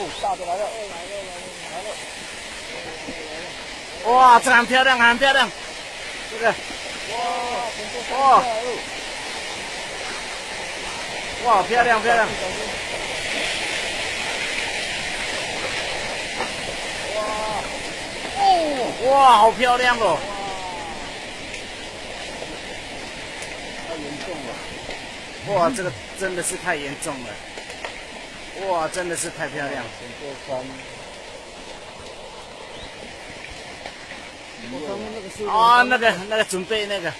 哦，大的来了，来了，来了，来了！哇，这很漂亮，很漂亮，这个，哇，哇，哇，漂亮漂亮！哇，哦，哇，好漂亮哦！太严重了！哇，这个真的是太严重了！哇，真的是太漂亮！整座山。啊，那个那个准备那个。